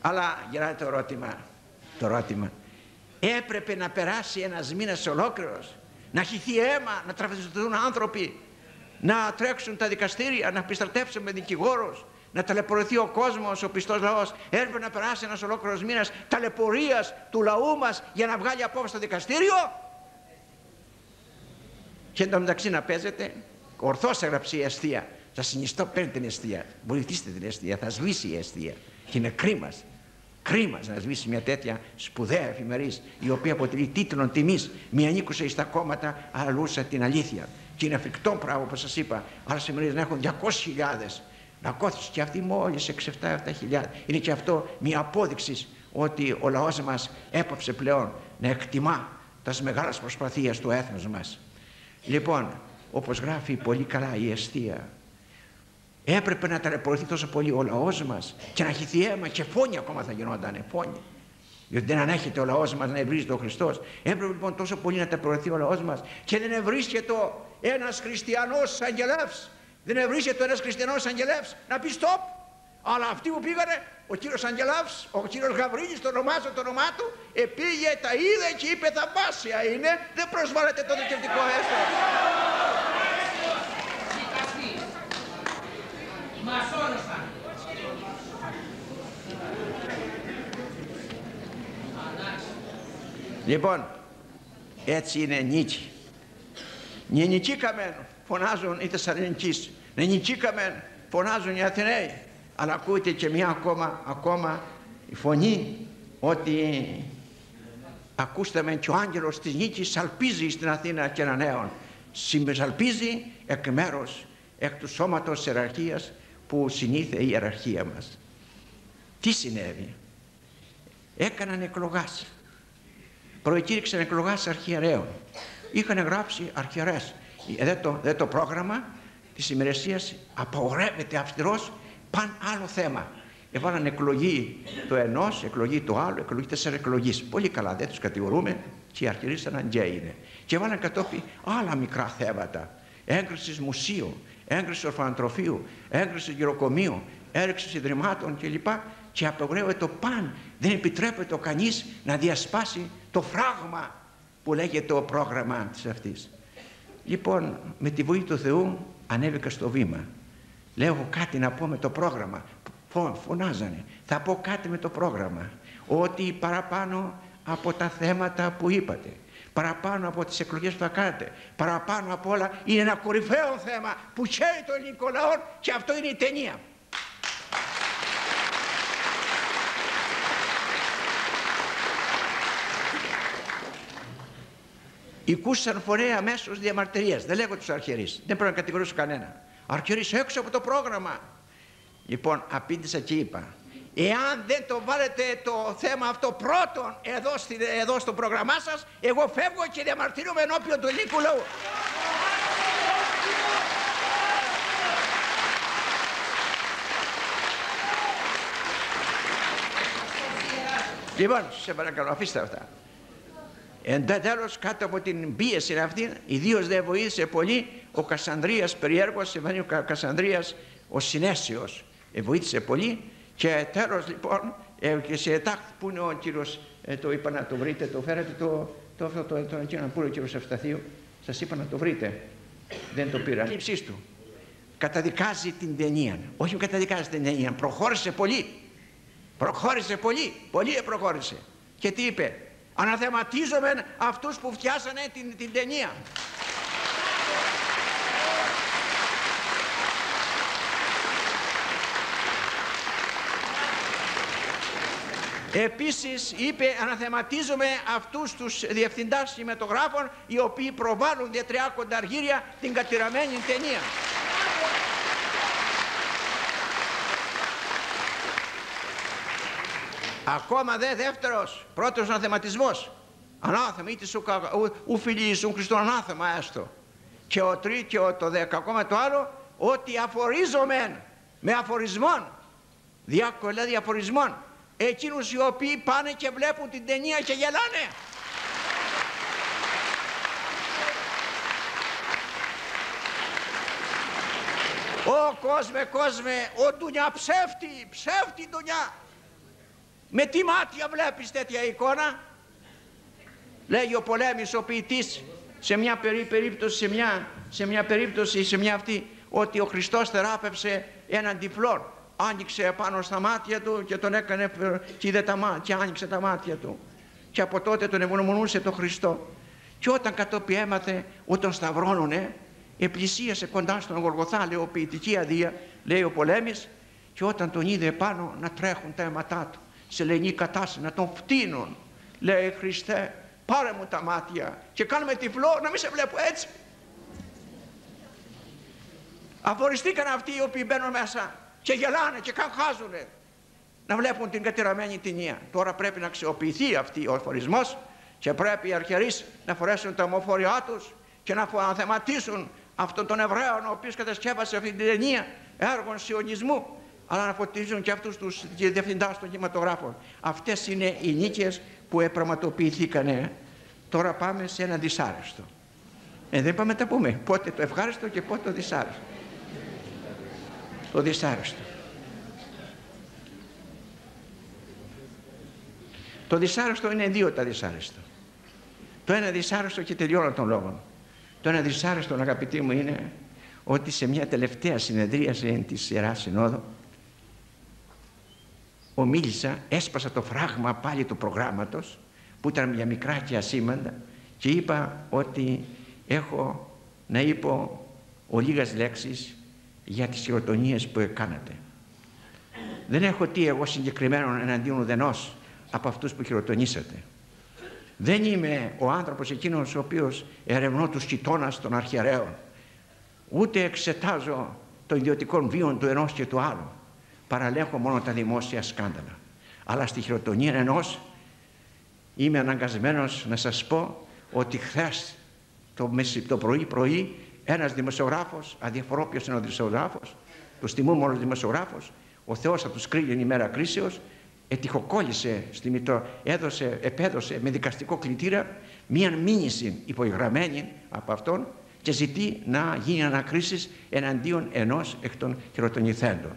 Αλλά γυράει το ερώτημα, το ερώτημα. Έπρεπε να περάσει ένας μήνας ολόκληρος, να χυθεί αίμα, να τραυματιστούν άνθρωποι, να τρέξουν τα δικαστήρια, να επιστρατεύσουν με δικηγόρους, να ταλαιπωρηθεί ο κόσμος, ο πιστός λαός. Έπρεπε να περάσει ένας ολόκληρος μήνας ταλαιπωρίας του λαού μας για να βγάλει απόφαση στο δικαστήριο. Και εν τω μεταξύ να παίζετε, ορθώς έγραψε η αιστεία. Σα συνιστώ, παίρνετε την αιστεία. Βοηθήστε την αιστεία, θα σβήσει η αιστεία. Και είναι κρίμα. Κρίμα να σβήσει μια τέτοια σπουδαία εφημερή, η οποία αποτελεί τίτλο τιμής. Μία ανήκουσα στα κόμματα, αλούσα την αλήθεια. Και είναι εφικτό πράγμα, όπως σας είπα, άλλες εφημερίδες να έχουν 200.000. Να κόθεις και αυτή μόλις 6-7-7 Είναι και αυτό μια απόδειξη ότι ο λαός μας έπαψε πλέον να εκτιμά τι μεγάλε προσπαθίε του έθνους μας. Λοιπόν, όπως γράφει πολύ καλά η αιστεία, Έπρεπε να ταλαιπωρηθεί τόσο πολύ ο λαός μας και να χυθεί αίμα και φόνοι ακόμα θα γινόταν. Φόνοι. Διότι δεν ανέχεται ο λαός μας να ευρίσκεται ο Χριστός. Έπρεπε λοιπόν τόσο πολύ να ταλαιπωρηθεί ο λαός μας και δεν ευρίσκεται ένας χριστιανός αγγελεύς. Δεν ευρίσκεται ένας χριστιανός αγγελεύς να πει stop. Αλλά αυτοί που πήγανε, ο κύριος Αγγελάφς, ο κύριος Γαβρίλη, το ονομάζω το όνομά του, επήγε, τα είδε και είπε θαυμάσια είναι, δεν προσβάλλεται το δικαιωτικό έστω. Λοιπόν, έτσι είναι νίκη. Νικήκαμε, φωνάζουν οι Θεσσαλονικείς. Νικήκαμε, φωνάζουν οι Αθηναίοι. Αλλά ακούτε και μια ακόμα, ακόμα η φωνή ότι ακούσαμε και ο άγγελος της νίκης σαλπίζει στην Αθήνα και ένα νέο. Συμπεσαλπίζει εκ μέρους, εκ του σώματος ιεραρχίας που συνήθε η ιεραρχία μας. Τι συνέβη; Έκαναν εκλογάς. Προεκήρυξαν εκλογάς αρχιερέων. Είχαν γράψει αρχιερές. Ε, δεν το, το πρόγραμμα της ημερησίας απαγορεύεται αυστηρός παν άλλο θέμα. Έβαλαν εκλογή το ενός, εκλογή το άλλο, εκλογή τέσσερα εκλογής. Πολύ καλά, δεν τους κατηγορούμε και οι αρχιερείς ήταν και είναι. Και έβαλαν κατόπι άλλα μικρά θέματα. Έγκρισης μουσείου, έγκριση ορφανοτροφείου, έγκριση γυροκομείου, έγκριση ιδρυμάτων κλπ. Και απογορεύεται το παν. Δεν επιτρέπεται ο κανείς να διασπάσει το φράγμα που λέγεται ο πρόγραμμα της αυτής. Λοιπόν, με τη βοήθεια του Θεού ανέβηκα στο βήμα. Λέω έχω κάτι να πω με το πρόγραμμα. Φωνάζανε. Θα πω κάτι με το πρόγραμμα. Ότι παραπάνω από τα θέματα που είπατε παραπάνω από τις εκλογές που θα κάνετε παραπάνω από όλα είναι ένα κορυφαίο θέμα που χαίρει το ελληνικό λαό και αυτό είναι η ταινία Οικούσαν φορέα αμέσως διαμαρτυρίας. Δεν λέγω τους αρχιερείς. Δεν πρέπει να κατηγορήσω κανένα. Αρχιερείς έξω από το πρόγραμμα. Λοιπόν, απήντησα και είπα: Εάν δεν το βάλετε το θέμα αυτό πρώτον εδώ, εδώ στο πρόγραμμά σας, εγώ φεύγω και διαμαρτύρομαι ενώπιον του ελληνικού λαού. Λοιπόν, σε παρακαλώ, αφήστε αυτά. Εν τέλος, κάτω από την πίεση αυτή, ιδίως δεν βοήθησε πολύ ο Κασανδρίας περιέργος, ο Κασανδρίας ο Συνέσιος, βοήθησε πολύ και τέλος λοιπόν, ε, και σε τάχ που είναι ο κύριος, ε, το είπα να το βρείτε, το φέρατε το, το αυτό το, το, το, το, ο κύριος Ευσταθίου, σας είπα να το βρείτε, δεν το πήρα. Λήψης του καταδικάζει την ταινία, όχι καταδικάζει την ταινία, προχώρησε πολύ, προχώρησε πολύ, πολύ προχώρησε. Και τι είπε, αναθεματίζομαι αυτούς που φτιάσανε την, την ταινία. Επίσης είπε αναθεματίζουμε αυτούς τους διευθυντάς συμμετογράφων οι οποίοι προβάλλουν για τριά κονταργύρια την κατηραμένη ταινία. Ακόμα δε δεύτερος, πρώτος αναθεματισμός. Ανάθεμα, είτε σου ου φιλήσουν Χριστόν ανάθεμα έστω. Και ο τρίτο και ο, το δέκα, ακόμα το άλλο, ότι αφορίζομεν με αφορισμόν. Διάκολα διαφορισμών εκείνους οι οποίοι πάνε και βλέπουν την ταινία και γελάνε. Ω κόσμε, κόσμε, ο Ντουνιά ψεύτη, ψεύτη Ντουνιά. Με τι μάτια βλέπεις τέτοια εικόνα; Λέγει ο πολέμης ο ποιητής σε μια περίπτωση, σε μια, σε μια περίπτωση, σε μια αυτή, ότι ο Χριστός θεράπευσε έναν τυφλόν. Άνοιξε πάνω στα μάτια του και τον έκανε και, είδε τα μάτια, και άνοιξε τα μάτια του. Και από τότε τον ευγνωμονούσε τον Χριστό. Και όταν κατόπι έμαθε, όταν σταυρώνουνε, επλησίασε κοντά στον Γοργοθά, λέει ο ποιητική αδεία, λέει ο πολέμης, και όταν τον είδε πάνω να τρέχουν τα αίματά του, σε λενή κατάσταση, να τον φτύνουν, λέει Χριστέ, πάρε μου τα μάτια και κάνουμε τυφλό να μην σε βλέπω έτσι. Αφοριστήκαν αυτοί οι οποίοι μπαίνουν μέσα και γελάνε και καχάζουν να βλέπουν την κατηραμένη ταινία. Τώρα πρέπει να αξιοποιηθεί αυτή ο αφορισμός και πρέπει οι αρχιερείς να φορέσουν τα ομοφοριά τους και να θεματίσουν αυτόν τον Εβραίο ο οποίος κατασκεύασε αυτή την ταινία έργων σιωνισμού αλλά να φωτίζουν και αυτούς τους διευθυντάς των κινηματογράφων. Αυτές είναι οι νίκες που επραματοποιηθήκανε. Τώρα πάμε σε ένα δυσάρεστο. Ε, δεν πάμε να τα πούμε. Πότε το ευχάριστο και πότε το δυσάρεστο. Το δυσάρεστος. Το δυσάρεστο είναι δύο τα δυσάρεστο. Το ένα δυσάρεστο και τελειώνω τον λόγο. Το ένα δυσάρεστο αγαπητοί μου είναι ότι σε μια τελευταία συνεδρίαση της Ιεράς Συνόδου ομίλησα, έσπασα το φράγμα πάλι του προγράμματος που ήταν μια μικρά και ασήμαντα και είπα ότι έχω να είπω ο λίγες λέξεις για τις χειροτονίες που έκανατε. Δεν έχω τι εγώ συγκεκριμένο εναντίον ουδενός από αυτούς που χειροτονήσατε. Δεν είμαι ο άνθρωπος εκείνος ο οποίος ερευνώ τους κοιτώνας των αρχιερέων. Ούτε εξετάζω το ιδιωτικό βίο του ενός και του άλλου. Παραλέχω μόνο τα δημόσια σκάνδαλα. Αλλά στη χειροτονία ενός είμαι αναγκασμένος να σας πω ότι χθες το, το πρωί πρωί ένας δημοσιογράφος, αδιαφορώ ποιος είναι ο δημοσιογράφος, το τιμούμε όλους δημοσιογράφος, ο Θεός θα τους κρίνει ημέρα κρίσεως, ετυχοκόλλησε στη μητώ, έδωσε, επέδωσε με δικαστικό κλητήρα μία μήνυση υπογραμμένη από αυτόν και ζητεί να γίνει ανακρίσεις εναντίον ενός εκ των χειροτονηθέντων.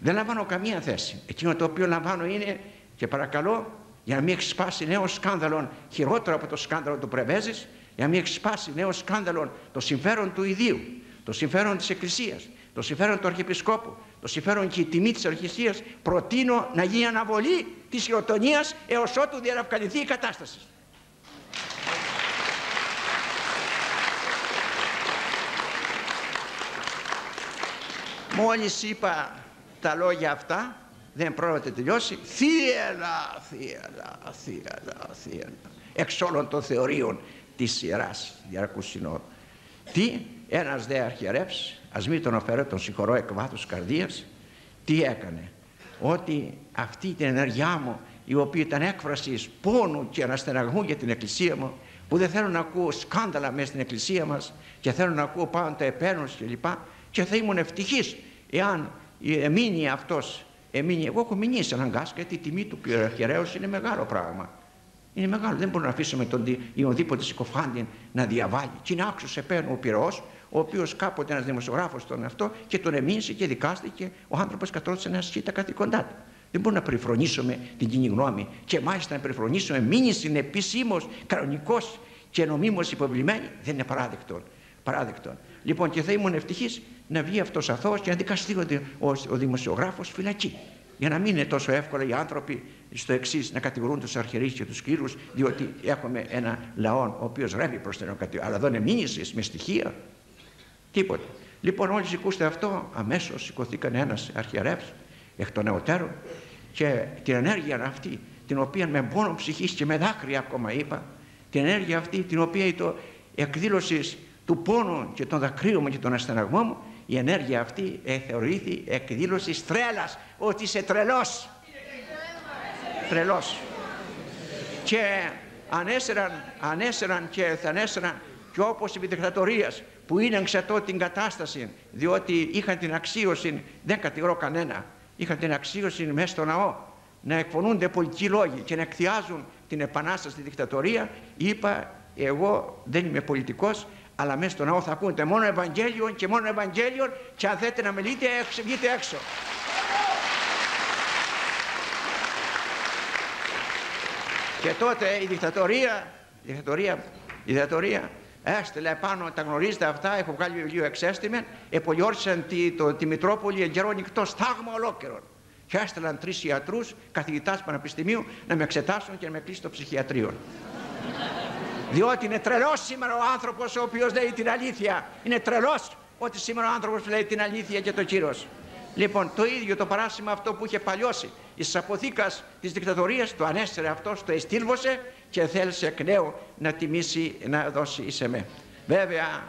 Δεν λαμβάνω καμία θέση. Εκείνο το οποίο λαμβάνω είναι και παρακαλώ για να μην εξυπάσει νέο σκάνδαλο χειρότερο από το σκάνδαλο του Πρεβέζης, για να μην εξυπάσει νέο σκάνδαλο το συμφέρον του ιδίου, το συμφέρον της Εκκλησίας, το συμφέρον του Αρχιεπισκόπου, το συμφέρον και η τιμή της Αρχισίας, προτείνω να γίνει αναβολή της χειροτονίας έως ότου διαραυκαλυθεί η κατάσταση. Μόλις είπα τα λόγια αυτά, δεν πρόκειται τελειώσει, θύελα, θύελα, θύελα, θύελα, εξ όλων των θεωρίων της Ιεράς Διαρκούς Συνόδου. Τι, ένας δε αρχιερεύς, ας μην τον οφέρω, τον συγχωρώ εκ βάθους καρδίας, τι έκανε; Ότι αυτή την ενέργειά μου, η οποία ήταν έκφρασης πόνου και αναστεναγμού για την Εκκλησία μου, που δεν θέλω να ακούω σκάνδαλα μέσα στην Εκκλησία μας και θέλω να ακούω πάντα επένωση κλπ. Και, και θα ήμουν ευτυχής εάν εμείνει αυτός, εμείνει, εγώ έχω μείνει σε έναν γιατί η τιμή του χειρέως είναι μεγάλο πράγμα. Είναι μεγάλο, δεν μπορούμε να αφήσουμε τον οποιοδήποτε συκοφάντη να διαβάλει. Και είναι άξιος επένου ο πυρός, ο οποίος κάποτε ένας δημοσιογράφος τον αυτό και τον εμείνησε και δικάστηκε, ο άνθρωπος κατόρθωσε να ασκεί τα καθήκοντά του. Δεν μπορούμε να περιφρονήσουμε την κοινή γνώμη και μάλιστα να περιφρονήσουμε μήνυση επίσημο, κανονικός και νομίμως υποβλημένη δεν είναι παράδεκτο. παράδεκτο. Λοιπόν, και θα ήμουν ευτυχής να βγει αυτός αθώος και να δικαστεί ο, ο δημοσιογράφος φυλακή. Για να μην είναι τόσο εύκολα οι άνθρωποι στο εξής να κατηγορούν τους αρχαιρεί και τους κύρους, διότι έχουμε ένα λαό ο οποίος ρεύει προς την Αλλά εδώ είναι μήνυσης με στοιχεία. Τίποτα. Λοιπόν, όλοι σηκούστε αυτό, αμέσως σηκωθήκαν ένας αρχιερεύς εκ των νεωτέρων και την ενέργεια αυτή, την οποία με πόνο ψυχής και με δάκρυα ακόμα είπα, την ενέργεια αυτή, την οποία το εκδήλωσης του πόνου και των δακρύων μου και των ασθεναγμών μου, η ενέργεια αυτή ε, θεωρήθη εκδήλωσης τρέλας, ότι είσαι τρελός. Τρελός. Και ανέσαιραν, ανέσαιραν και θα ανέσαιραν και όπως επί δικτατορίας που είναι εξατό την κατάσταση διότι είχαν την αξίωση, δεν κατηγορώ κανένα, είχαν την αξίωση μέσα στο ναό να εκφωνούνται πολιτικοί λόγοι και να εκθιάζουν την επανάσταση στη δικτατορία είπα εγώ δεν είμαι πολιτικός αλλά μέσα στο ναό θα ακούτε μόνο Ευαγγέλιο και μόνο Ευαγγέλιο και αν θέλετε να με λύτε βγείτε έξω. Και τότε η δικτατορία, η δικτατορία, η δικτατορία έστειλε πάνω, τα γνωρίζετε αυτά, έχω βγάλει βιβλίο εξέστημα, επολιόρσαν τη, το, τη Μητρόπολη εν καιρό νυχτό στάγμα ολόκληρο. Και έστειλαν τρεις ιατρούς, καθηγητάς πανεπιστημίου, να με εξετάσουν και να με κλείσει το ψυχιατρίο. Διότι είναι τρελός σήμερα ο άνθρωπος ο οποίος λέει την αλήθεια. Είναι τρελός ότι σήμερα ο άνθρωπος λέει την αλήθεια και το κύριο. Λοιπόν, το ίδιο το παράσημα αυτό που είχε παλιώσει εις αποθήκας της δικτατορίας το ανέστερε αυτό, το εστήλβωσε και θέλησε εκ νέου να τιμήσει, να δώσει εις εμέ. Βέβαια,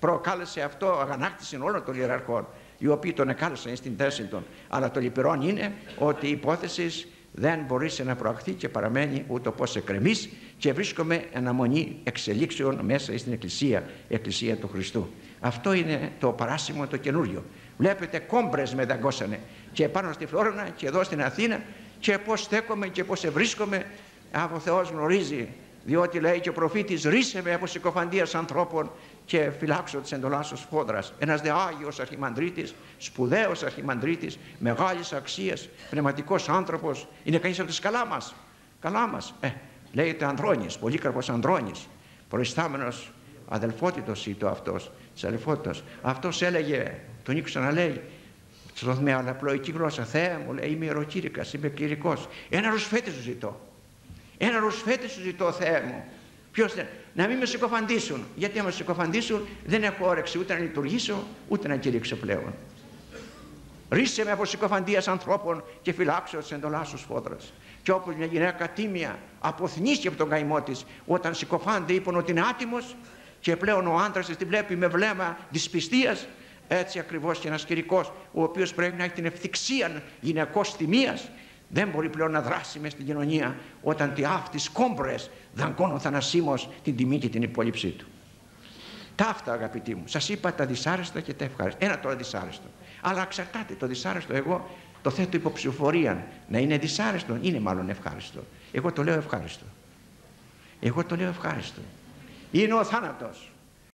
προκάλεσε αυτό αγανάκτηση όλων των ιεραρχών, οι οποίοι τον εκάλεσαν στην θέση των. Αλλά το λυπηρόν είναι ότι η υπόθεση δεν μπορεί να προαχθεί και παραμένει ούτω πως εκκρεμής και βρίσκομαι αναμονή εξελίξεων μέσα στην Εκκλησία, Εκκλησία του Χριστού. Αυτό είναι το παράσημο το καινούριο. Βλέπετε κόμπρες με δαγκώσανε και πάνω στη Φλόρινα και εδώ στην Αθήνα και πώς στέκομαι και πώς ευρίσκομαι από Θεός γνωρίζει διότι λέει και ο προφήτης ρίσε με από συκοφαντίας ανθρώπων και φυλάξω τις εντολάς σου φόδρας. Ένας δε Άγιος Αρχιμανδρίτης, σπουδαίος Αρχιμανδρίτης, μεγάλης αξίας, πνευματικός άνθρωπος, είναι κανείς από τις καλά μας. Καλά μας. Ε, λέγεται Ανδρώνης, πολύκαρπος Ανδρώνης, προϊστάμενος αδελφότητος ή το αυτός, της αδελφότητας. Αυτός έλεγε, τον ήκουσα να λέει, με αλαπλοϊκή γλώσσα, Θεέ μου, λέει, είμαι ιεροκήρυκας, είμαι κληρικός. Ένα ρουσφέτη σου ζητώ. Ένα ρουσφέτη σου ζητώ, Θεέ μου. Ποιος να μην με συκοφαντήσουν. Γιατί αν με συκοφαντήσουν δεν έχω όρεξη ούτε να λειτουργήσω ούτε να κηρύξω πλέον. Ρίσε με από συκοφαντίας ανθρώπων και φυλάξω τις εντολάς σου σφόδρας. Και όπως μια γυναίκα τίμια αποθνήσει από τον καημό της όταν συκοφάνται είπαν ότι είναι άτιμος και πλέον ο άντρας της τη βλέπει με βλέμμα δυσπιστίας έτσι ακριβώς και ένας κηρικός ο οποίος πρέπει να έχει την ευθυξία γυναικός τιμίας δεν μπορεί πλέον να δράσει μέσα στην κοινωνία όταν τις αυτοί κόμπρες δαγκώνουν θανασίμως την τιμή και την υπόλοιψή του. Τα αυτά αγαπητοί μου, σας είπα τα δυσάρεστα και τα ευχάριστα. Ένα τώρα δυσάρεστο. Αλλά εξαρτάται το δυσάρεστο εγώ το θέτω υποψηφορία. Να είναι δυσάρεστο, είναι μάλλον ευχάριστο. Εγώ το λέω ευχάριστο. Εγώ το λέω ευχάριστο. Είναι ο θάνατος.